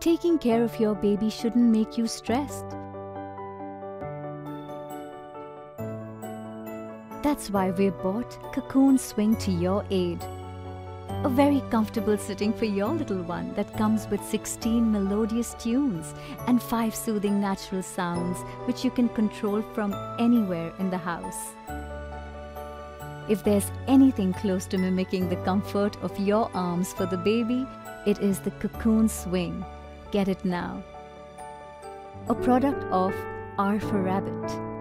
Taking care of your baby shouldn't make you stressed. That's why we bought Cocoon Swing to your aid. A very comfortable sitting for your little one that comes with 16 melodious tunes and 5 soothing natural sounds which you can control from anywhere in the house. If there's anything close to mimicking the comfort of your arms for the baby, it is the Cocoon Swing. Get it now. A product of R for Rabbit.